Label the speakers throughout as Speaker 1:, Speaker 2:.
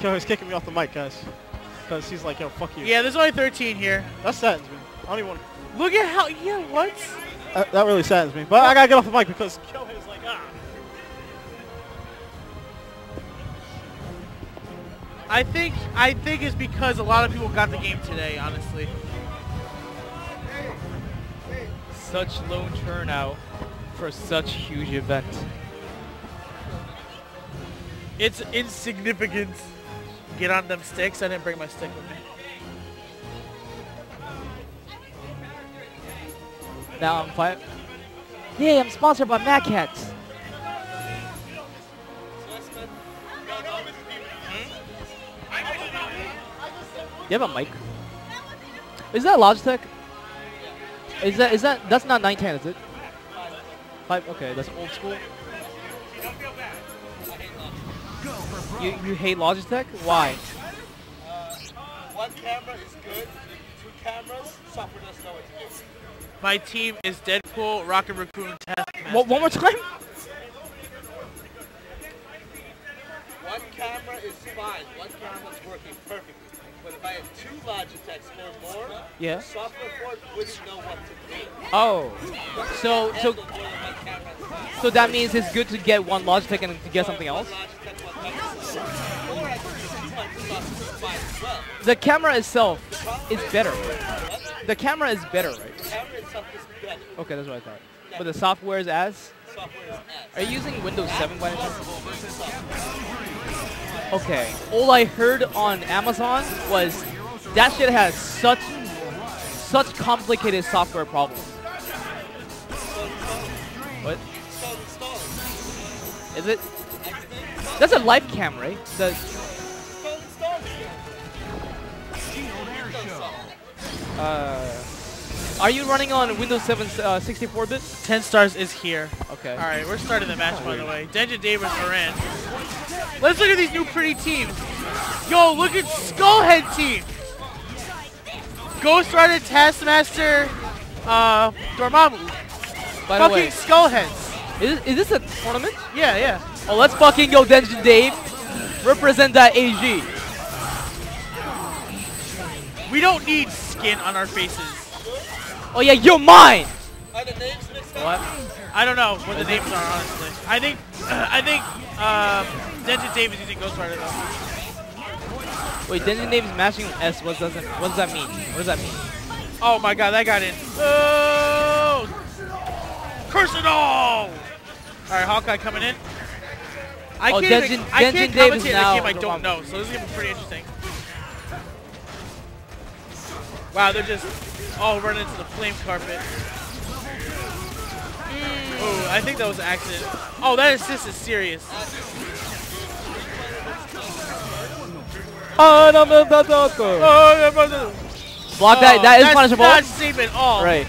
Speaker 1: Yo, he's kicking me off the mic, guys. Because he's like, yo, fuck you.
Speaker 2: Yeah, there's only 13 here.
Speaker 1: That saddens me. I don't even want to...
Speaker 2: Look at how, yeah, what?
Speaker 1: that, that really saddens me. But I gotta get off the mic because Kyohei's like, ah.
Speaker 2: I think, I think it's because a lot of people got the game today, honestly.
Speaker 3: Such low turnout for such huge event.
Speaker 2: It's insignificant. Get on them sticks. I didn't bring my stick with me.
Speaker 3: Now I'm five. Yay, I'm sponsored by Mad Catz. You have a mic? Is that Logitech? Is that is that that's not 910, is it? Five. Okay, that's old school. You you hate Logitech? Why?
Speaker 4: Uh, one camera is good. Two cameras, software doesn't know what to do.
Speaker 2: My team is Deadpool, Rocket Raccoon, Taskmaster.
Speaker 3: One, one more time.
Speaker 4: One camera is fine. One camera is working perfectly. But if I have two Logitechs or more,
Speaker 3: Yeah.
Speaker 4: software for it wouldn't know what to do.
Speaker 3: Oh. So so
Speaker 4: Handle more than one camera at a time.
Speaker 3: so that means it's good to get one Logitech and to get something else. The camera itself is better. The camera is better, right?
Speaker 4: The camera itself is better.
Speaker 3: Okay, that's what I thought. But the software is as.
Speaker 4: Software is ass.
Speaker 3: Are you using Windows 7 by? Okay. All I heard on Amazon was that shit has such such complicated software problems. What?
Speaker 4: So install it.
Speaker 3: Is it? That's a live cam, right? The uh, are you running on Windows 7 uh, 64-bit?
Speaker 2: 10 stars is here.
Speaker 3: Okay.
Speaker 2: All right, we're starting the match, by the way. Denjin Davis Moran. Let's look at these new pretty teams. Yo, look at Skullhead team. Ghost Rider, Taskmaster, uh, Dormammu.
Speaker 3: By the
Speaker 2: Fucking
Speaker 3: way,
Speaker 2: Skullheads.
Speaker 3: is, is this a tournament?
Speaker 2: Yeah, yeah.
Speaker 3: Oh, let's fucking go, Denjin Dave. Represent that AG.
Speaker 2: We don't need skin on our faces.
Speaker 3: Oh yeah, you're mine.
Speaker 4: Are the names mixed up?
Speaker 3: What?
Speaker 2: I don't know what the names are, honestly. I think, I think, um, Denjin Dave is using Ghost Rider, though.
Speaker 3: Wait, Denjin Dave's matching S. What does that? What does that mean? What does that mean?
Speaker 2: Oh my god, that got in. Oh! Curse it all! Alright, Hawkeye coming in. I
Speaker 3: Oh,
Speaker 2: can't, even, I can't
Speaker 3: Denjin Davis
Speaker 2: commentate
Speaker 3: now
Speaker 2: a game I don't know, so this is gonna be pretty interesting. Wow, they're just all running into the flame carpet. Oh, I think that was an accident. Oh, that assist is serious.
Speaker 3: Oh no no no no!
Speaker 2: Oh, yeah, brother.
Speaker 3: Block that.
Speaker 2: Oh,
Speaker 3: That is oh,
Speaker 2: that's
Speaker 3: punishable.
Speaker 2: Not safe at all.
Speaker 3: Right.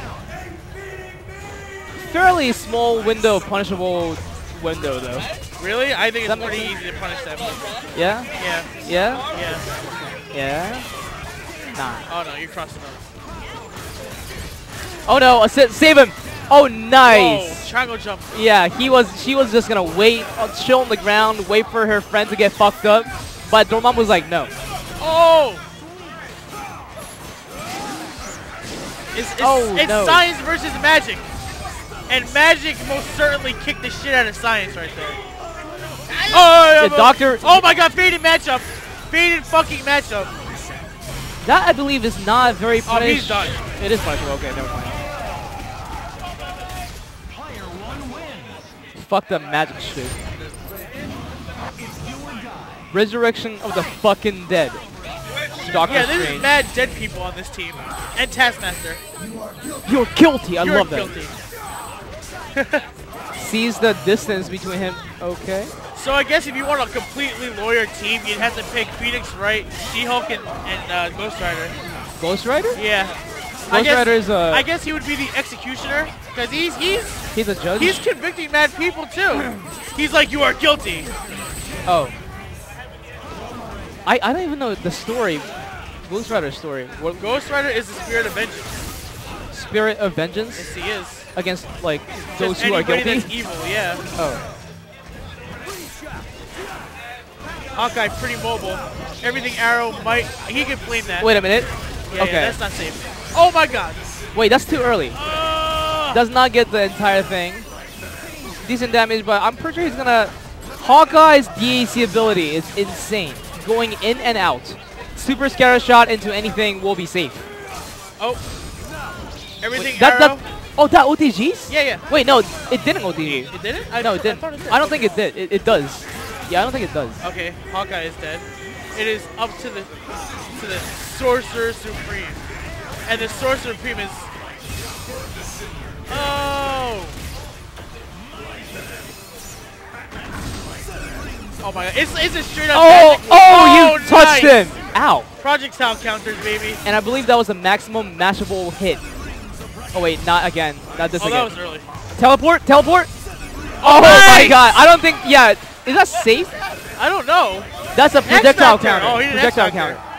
Speaker 3: Fairly small window, punishable window though.
Speaker 2: Really? I think it's
Speaker 3: That
Speaker 2: pretty easy to punish them.
Speaker 3: Yeah.
Speaker 2: Yeah.
Speaker 3: Yeah.
Speaker 2: Yeah.
Speaker 3: Yeah. Nah.
Speaker 2: Oh no, you're crossing up.
Speaker 3: Oh no! Assist, save him. Oh nice.
Speaker 2: Oh, triangle jump.
Speaker 3: Yeah, he was. She was just gonna wait, uh, chill on the ground, wait for her friend to get fucked up. But Dormammu was like, no.
Speaker 2: Oh! It's, it's,
Speaker 3: Oh,
Speaker 2: it's
Speaker 3: no.
Speaker 2: science versus magic. And magic most certainly kicked the shit out of science right there. Oh, yeah,
Speaker 3: The doctor.
Speaker 2: Oh my god, faded matchup. Faded fucking matchup.
Speaker 3: That I believe is not very
Speaker 2: Oh,
Speaker 3: punished.
Speaker 2: he's done.
Speaker 3: It is punishable. Okay, never mind. Fuck the magic shit. Resurrection of the fucking dead. Doctor
Speaker 2: Yeah, this is mad dead people on this team. And Taskmaster.
Speaker 3: You're guilty. I
Speaker 2: You're
Speaker 3: love that.
Speaker 2: guilty.
Speaker 3: Sees the distance between him. Okay.
Speaker 2: So I guess if you want a completely lawyer team, you'd have to pick Phoenix Wright, She-Hulk, and, and uh, Ghost Rider.
Speaker 3: Ghost Rider?
Speaker 2: Yeah. I
Speaker 3: Ghost
Speaker 2: guess,
Speaker 3: Rider is a.
Speaker 2: I guess he would be the executioner, because he's he's
Speaker 3: he's a judge.
Speaker 2: he's convicting mad people too. He's like, you are guilty.
Speaker 3: oh. I I don't even know the story. Ghost Rider story. What
Speaker 2: Ghost Rider is the spirit of vengeance.
Speaker 3: spirit of vengeance
Speaker 2: Yes, he is.
Speaker 3: against like
Speaker 2: Just
Speaker 3: those who are guilty?
Speaker 2: that's evil, yeah.
Speaker 3: Oh.
Speaker 2: Hawkeye pretty mobile. Everything Arrow might he can flame that.
Speaker 3: Wait a minute.
Speaker 2: yeah,
Speaker 3: okay.
Speaker 2: yeah, that's not safe. Oh my god.
Speaker 3: Wait, that's too early.
Speaker 2: Ah!
Speaker 3: Does not get the entire thing. Decent damage, but I'm pretty sure he's gonna. Hawkeye's DAC ability is insane. Going in and out. Super scatter shot into anything will be safe.
Speaker 2: oh. Everything
Speaker 3: That,
Speaker 2: Arrow.
Speaker 3: that, oh, that OTGs?
Speaker 2: yeah, yeah.
Speaker 3: Wait, no, it didn't OTG.
Speaker 2: It didn't? I,
Speaker 3: No, it didn't.
Speaker 2: thought it did.
Speaker 3: I don't think it did. It, it does. Yeah, I don't think it does.
Speaker 2: Okay, Hawkeye is dead. It is up to the to the Sorcerer Supreme, and the Sorcerer Supreme is. Oh. Oh my god! It's it's a straight up.
Speaker 3: Oh,
Speaker 2: magic-
Speaker 3: oh, you oh,
Speaker 2: touched
Speaker 3: him. Ow.
Speaker 2: Projectile counters, baby.
Speaker 3: And I believe that was a maximum mashable hit. Oh wait, not again. Not this
Speaker 2: Oh,
Speaker 3: again.
Speaker 2: that was early.
Speaker 3: Teleport, teleport. Oh, oh my
Speaker 2: nice!
Speaker 3: god! I don't think. Yeah, is that safe?
Speaker 2: I don't know.
Speaker 3: That's a projectile counter.
Speaker 2: Oh, he did
Speaker 3: projectile
Speaker 2: X-Factor.
Speaker 3: counter.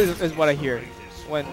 Speaker 3: Is is what I hear when